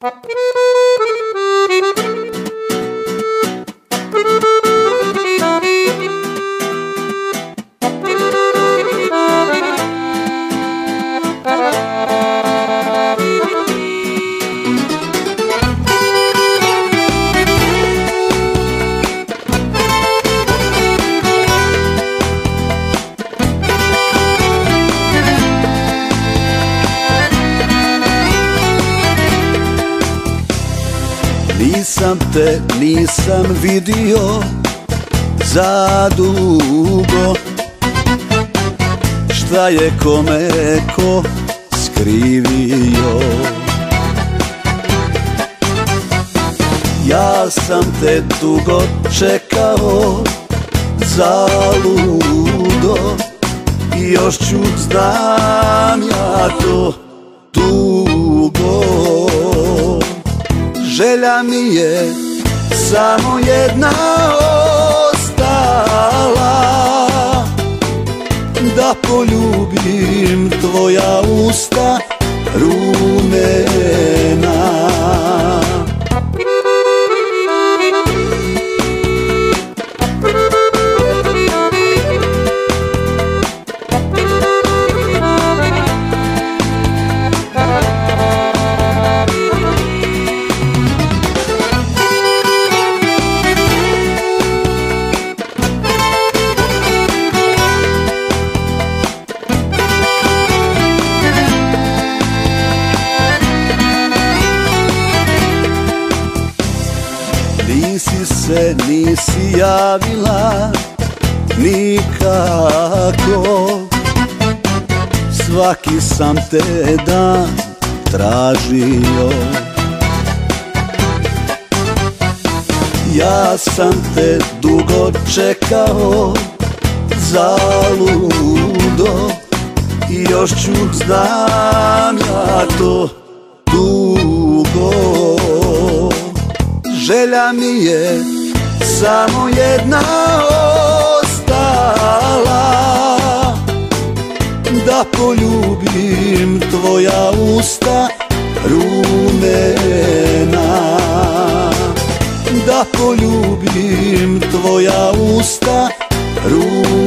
Thank. Nisam te, nisam vidio za dugo Šta je kome ko skrivio? Ja sam te dugo čekao za ludo I još ću znam ja to dugo Želja mi je samo jedna ostala. Da poljubim tvoja usta rumena Nisi se, nisi javila nikako. Svaki sam te dan tražio. Ja sam te dugo čekao za ludo I još ću znam ja to dugo Želja mi je samo jedna ostala. Da poljubim tvoja usta rumena. Da poljubim tvoja usta rumena